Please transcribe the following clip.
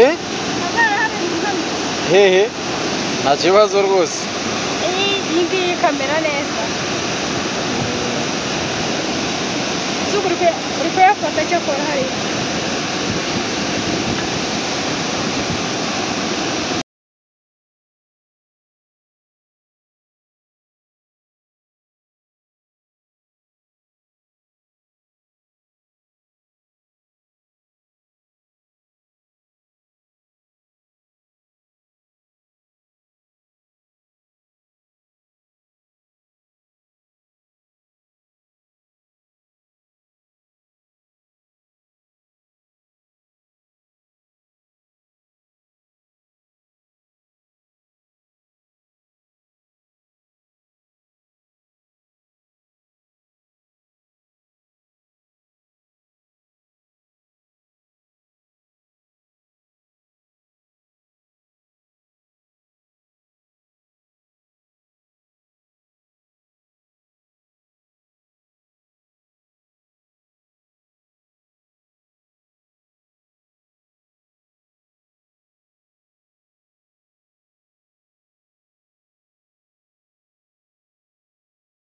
eh hehe nta kibazo rwose Iyi ngiyi kamera neza. Zuba uri a uri kuyafata hariya.